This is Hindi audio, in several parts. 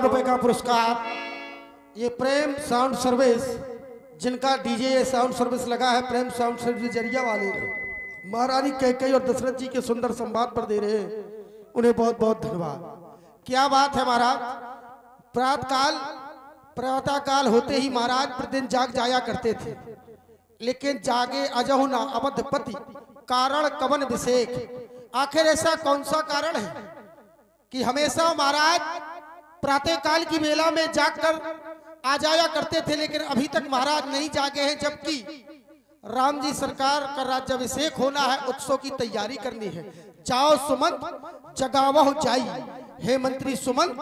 इक्यावन रुपए का पुरस्कार। ये प्रेम साउंड सर्विस जिनका डीजे साउंड सर्विस लगा है, प्रेम साउंड सर्विस ज़रिया वाले। महारानी कैकई और दशरथ जी के सुंदर संवाद पर दे रहे हैं। उन्हें बहुत बहुत धन्यवाद। क्या बात है महाराज? प्रात काल प्रातः काल होते ही महाराज प्रतिदिन जाग जाया करते थे। लेकिन जागे अजहु ना अबध पति, कारण कवन विषेक। आखिर ऐसा कौन सा कारण है कि हमेशा महाराज प्रातः काल की बेला में जागकर आ जाया करते थे, लेकिन अभी तक महाराज नहीं जागे हैं, जबकि राम जी सरकार का राज्याभिषेक होना है, उत्सव की तैयारी करनी है। जाओ सुमंत, जगावह जाई। हे मंत्री सुमंत,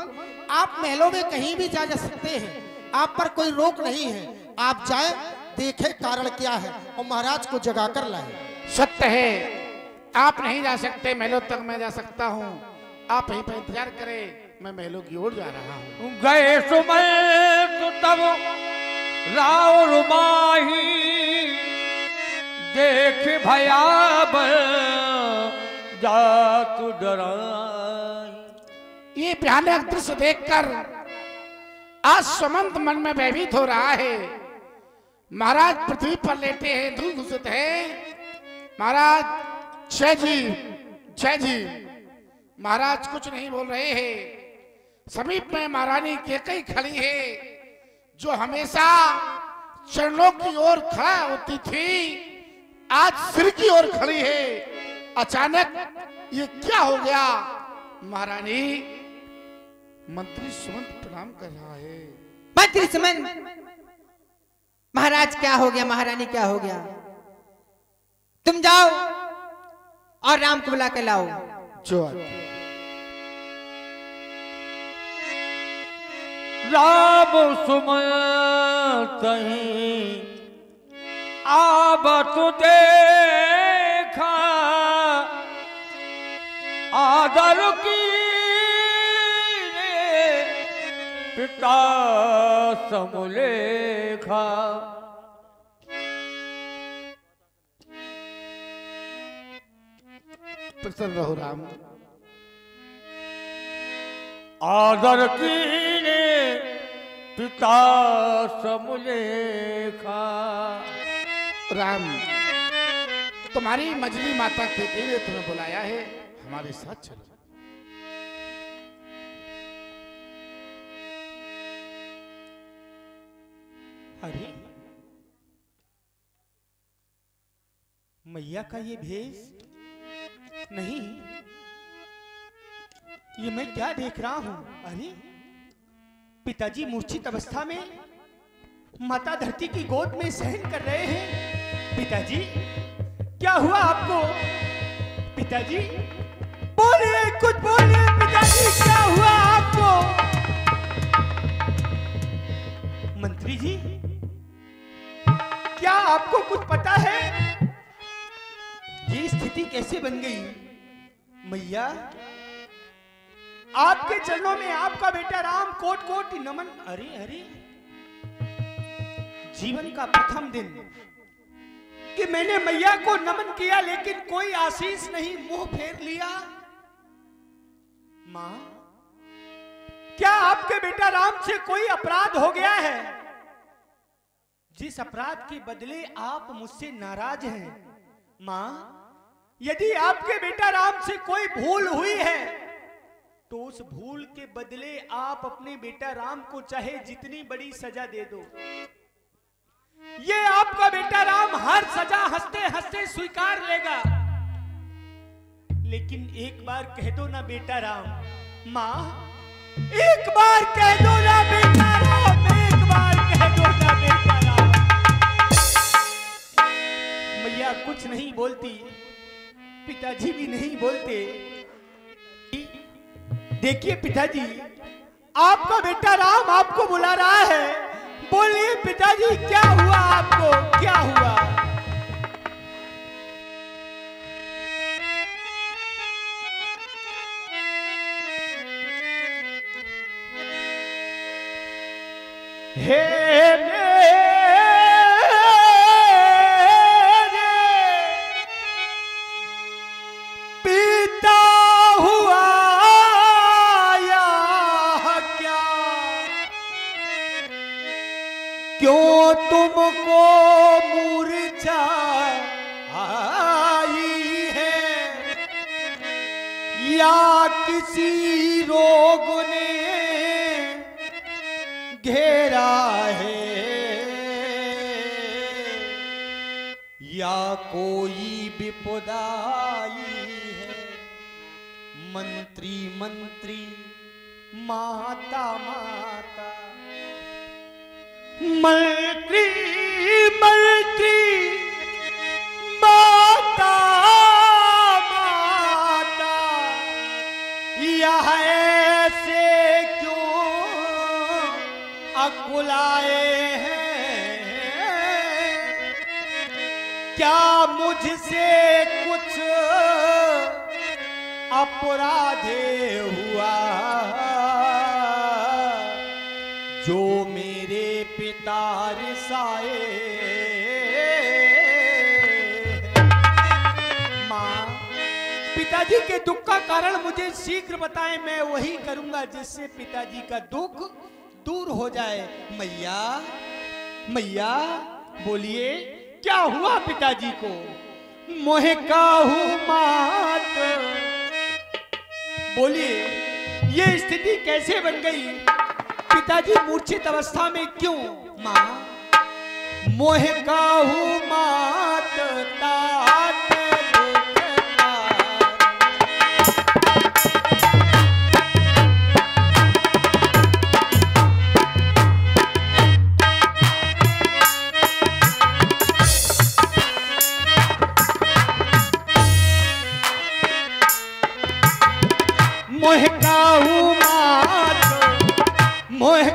आप महलों में कहीं भी जा जा सकते हैं, आप पर कोई रोक नहीं है। आप जाए, देखे कारण क्या है, और महाराज को जगा कर लाए। सत्य है। आप नहीं जा सकते, महलों तक मैं जा सकता हूँ। आप यहीं पर इंतज़ार करें। मैं महलों की ओर जा रहा हूँ। गए सुमय तो तब राव रुमाही। देख भयाब जात डराई। ये भयानक दृश्य देखकर आज सुमंत मन में भयभीत हो रहा है। महाराज पृथ्वी पर लेटे हैं धूल घुसत है। महाराज जय जी जय जी। महाराज कुछ नहीं बोल रहे हैं। समीप में महारानी केकई खड़ी है जो हमेशा चरणों की ओर खड़ा होती थी आज सिर की ओर खड़ी है। अचानक ये क्या हो गया? महारानी मंत्री सुमंत प्रणाम कर रहा है। मंत्री सुमन महाराज क्या हो गया? महारानी क्या हो गया? तुम जाओ और राम को बुला के लाओ। जो राम सुमय तही आब तु देखा। आदर की रे पिता समुलेखा प्रसन्न रहो राम। आदर की पिता समुलेखा। राम तुम्हारी मजली माता के लिए तुम्हें बुलाया है हमारे साथ चलो। अरे मैया का ये भेष? नहीं ये मैं क्या देख रहा हूँ? अरे पिताजी मूर्छित अवस्था में माता धरती की गोद में सहन कर रहे हैं। पिताजी, क्या हुआ आपको? पिताजी, बोलिए, कुछ बोलिए, पिताजी, क्या हुआ आपको? मंत्री जी, क्या आपको कुछ पता है? ये स्थिति कैसे बन गई? मैया आपके चरणों में आपका बेटा राम कोट कोट नमन। अरे अरे। जीवन का प्रथम दिन। कि मैंने मैया को नमन किया, लेकिन कोई आशीष नहीं, मुँह फेर लिया। माँ, क्या आपके बेटा राम से कोई अपराध हो गया है? जिस अपराध के बदले आप मुझसे नाराज़ हैं। माँ, यदि आपके बेटा राम से कोई भूल हुई है तो उस भूल के बदले आप अपने बेटा राम को चाहे जितनी बड़ी सजा दे दो। ये आपका बेटा राम हर सजा हँसते हँसते स्वीकार लेगा। लेकिन एक बार कह दो ना बेटा राम, माँ, एक बार कह दो ना बेटा राम, एक बार कह दो ना बेटा राम। मैया कुछ नहीं बोलती, पिताजी भी नहीं बोलते। देखिए पिताजी, आपका बेटा राम आपको बुला रहा है। बोलिए पिताजी, क्या हुआ आपको? क्या हुआ? हे मेरे तुमको मूर्छा आई है। या किसी रोग ने घेरा है? या कोई विपदाई है? मंत्री मंत्री, माता माता मंत्री मंत्री माता माता, यह ऐसे क्यों अकुलाए हैं? क्या मुझसे कुछ अपराधे हुआ? जो मेरे रिसाए माँ, पिताजी के दुख का कारण मुझे शीघ्र बताएँ, मैं वही करूँगा जिससे पिताजी का दुख दूर हो जाए। मैया मैया, बोलिए, क्या हुआ पिताजी को? मोह काहू मात। बोलिए, ये स्थिति कैसे बन गई? पिताजी मूर्छित अवस्था में क्यों माँ मोह काहू मात तात। मोह काहू मात मोह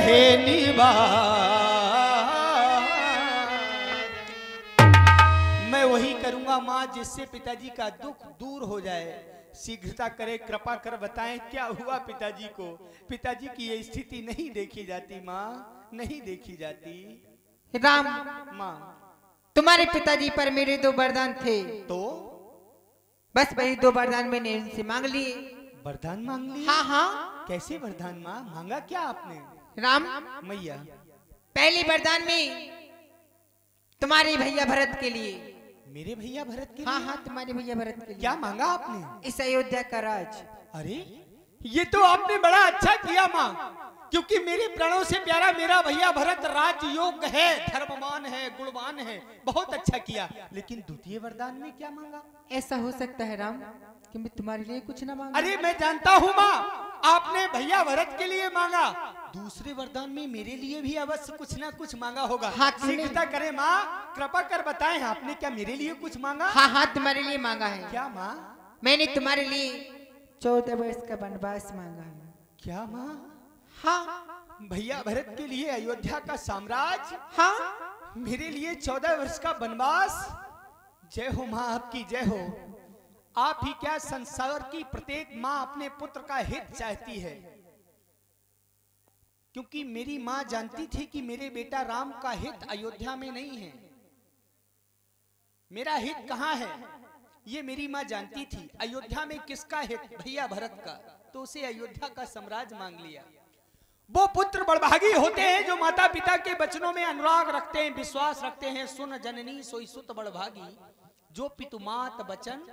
हे निभा मैं वही करूँगा माँ जिससे पिताजी का दुख दूर हो जाए। शीघ्रता करे कृपा कर बताएँ क्या हुआ पिताजी को। पिताजी की ये स्थिति नहीं देखी जाती माँ नहीं देखी जाती। राम माँ। तुम्हारे पिताजी पर मेरे दो वरदान थे। तो? बस वही दो वरदान मैंने उनसे मांग लिए। वरदान मांग ली हाँ हाँ। कैसे वरदान माँ? मांगा क्या आपने? राम मैया। पहली वरदान में तुम्हारे भैया भरत के लिए। मेरे भैया भरत के हाँ हाँ तुम्हारे भैया भरत के लिए। क्या मांगा आपने? इस अयोध्या का राज। अरे ये तो आपने बड़ा अच्छा किया माँ क्योंकि मेरे प्राणों से प्यारा मेरा भैया भरत राजयोग है धर्मवान है गुणवान है बहुत अच्छा किया। लेकिन द्वितीय वरदान में क्या मांगा? ऐसा हो सकता है राम कि मैं तुम्हारे लिए कुछ ना मांगा। अरे मैं जानता हूँ माँ आपने भैया भरत के लिए मांगा। दूसरे वरदान में मेरे लिए भी अवश्य कुछ ना कुछ मांगा होगा। हाँ, तुमने- शीघ्रता करें माँ कृपा कर बताएँ आपने क्या मेरे लिए कुछ मांगा? हाँ हाँ तुम्हारे लिए मांगा है। क्या माँ? मैंने तुम्हारे लिए चौदह वर्ष का वनवास मांगा है। क्या माँ? हाँ। भैया भरत के लिए अयोध्या का साम्राज्य? हाँ। मेरे लिए चौदह वर्ष का वनवास? जय हो माँ आपकी जय हो। आप ही क्या संसार की प्रत्येक माँ अपने पुत्र का हित चाहती है? क्योंकि मेरी माँ जानती थी कि मेरे बेटा राम का हित अयोध्या में नहीं है। मेरा हित कहाँ है? ये मेरी माँ जानती थी। अयोध्या में किसका हित? भैया भरत का। तो उसे अयोध्या का साम्राज्य मांग लिया। वो पुत्र बड़भागी होते हैं जो माता पिता के बचनों में अनुराग रखते हैं, विश्वास रखते हैं। सुन जननी सोई सुत बड़भागी, जो पितुमात बचन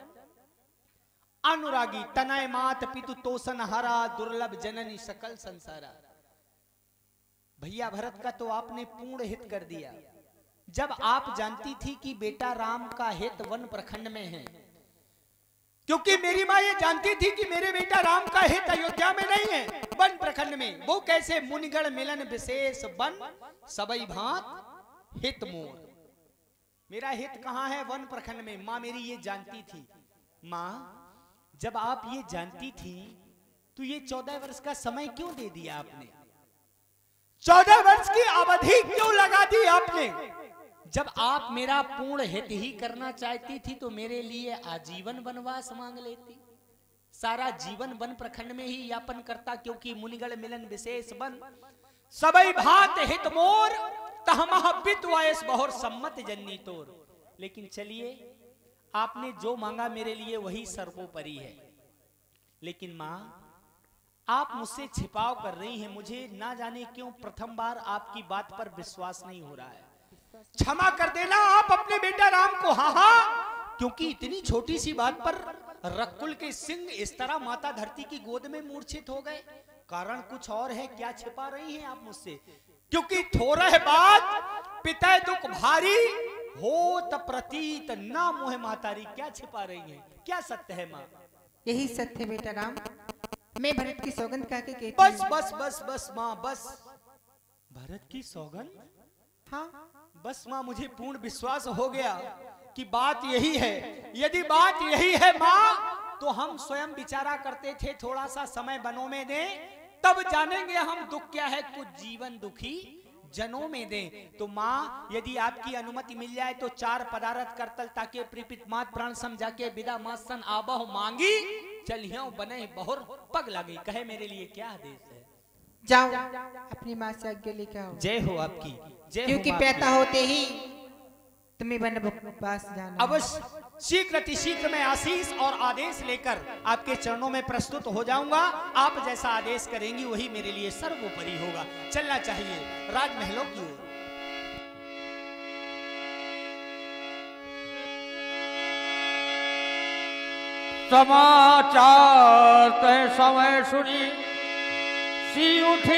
अनुरागी तनय मात पितु तोसन हरा, दुर्लभ जननी सकल संसारा। भैया, भरत का तो आपने पूर्ण हित कर दिया। जब आप जानती थी कि बेटा राम का हित वन प्रखंड में है, क्योंकि मेरी माँ ये जानती थी कि मेरे बेटा राम का हित अयोध्या में नहीं है, वन प्रखंड में। वो कैसे मुनिगण मिलन विशेष वन, सबई भांत, हित मोर। मेरा हित कहाँ है वन प्रखंड में? माँ मेरी ये जानती थी। माँ जब आप ये जानती थी तो ये चौदह वर्ष का समय क्यों दे दिया आपने? चौदह वर्ष की अवधि क्यों लगा दी आपने? जब आप मेरा पूर्ण हित ही करना चाहती थी तो मेरे लिए आजीवन वनवास मांग लेती। सारा जीवन वन प्रखंड में ही यापन करता, क्योंकि मुनिगढ़ मिलन विशेष वन। सबई भात हित मोर, तहमह पित बहुर सम्मत जन्नी तोर। लेकिन चलिए आपने जो मांगा मेरे लिए वही सर्वोपरि है। लेकिन माँ, आप मुझसे छिपाव कर रही हैं, मुझे ना जाने क्यों प्रथम बार आपकी बात पर विश्वास नहीं हो रहा है। क्षमा कर देना आप अपने बेटा राम को हाँ हाँ क्योंकि इतनी छोटी सी बात पर रकुल के सिंह इस तरह माता धरती की गोद में मूर्छित हो गए। कारण कुछ और है, क्या छिपा रही हैं आप मुझसे? क्योंकि थोड़ा है बात पिता दुख भारी होत प्रतीत ना मोह मातारी क्या छिपा रही हैं? क्या सत्य है माँ? यही सत्य बेटा राम। मैं भरत की सौगंध कह के कहती बस हूँ। बस बस बस माँ बस। भरत की सौगंध? हाँ। बस माँ मुझे पूर्ण विश्वास हो गया कि बात यही है। यदि बात यही है माँ तो हम स्वयं विचारा करते थे थोड़ा सा समय बनों में दें तब जानेंगे हम दुख क्या है कुछ जीवन दुखी जनों में दें। तो माँ यदि आपकी अनुमति मिल जाए तो चार पदार्थ करतल ताकि प्रीपित मात प्राण समझा के विदा मासन आबह मांगी। चलियो बने बहुर पग लगे। कहे मेरे लिए क्या आदेश है? जाओ अपनी माँ से आज्ञा लेके आओ। जय हो आपकी जय क्योंकि पैदा होते ही तुम्हें वन पास जाना। अवश्य। शीघ्र शीघ्र मैं आशीष और आदेश लेकर आपके चरणों में प्रस्तुत हो जाऊँगा। आप जैसा आदेश करेंगी वही मेरे लिए सर्वोपरि होगा। चलना चाहिए राजमहलों की ओर। समाचार तय समय सुनी। सी उठी